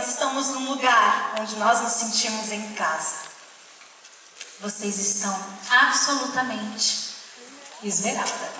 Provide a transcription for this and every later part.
nós estamos num lugar onde nós nos sentimos em casa. Vocês estão absolutamente esmeralda.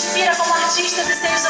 inspira como artistas e seres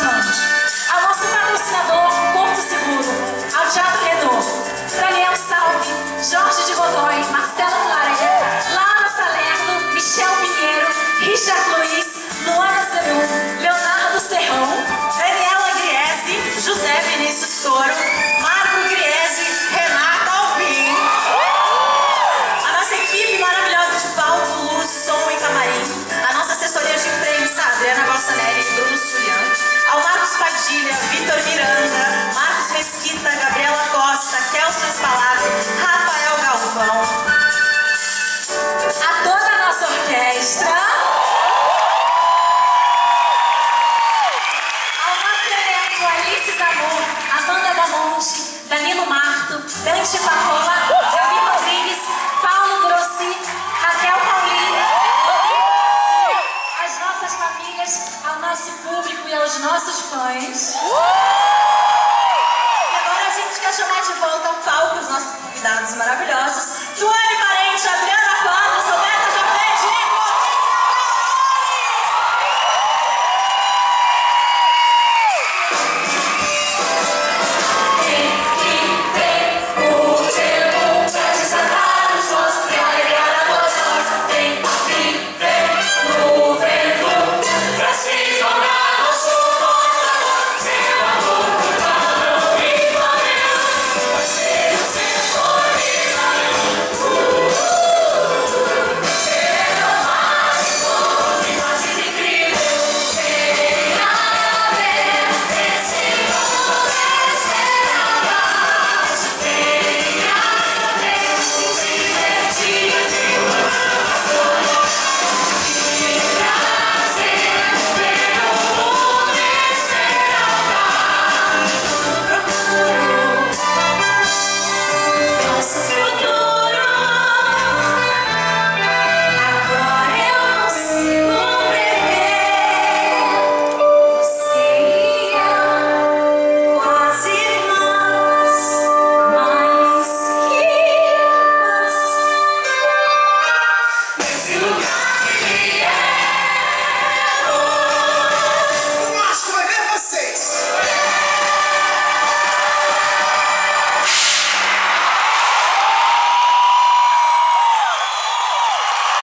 Pons, Danilo Marto, Dante Pacola, Gabi Rodrigues, Paulo Grossi, Raquel Paulino, as nossas famílias, ao nosso público e aos nossos fãs. E agora a gente quer chamar de volta.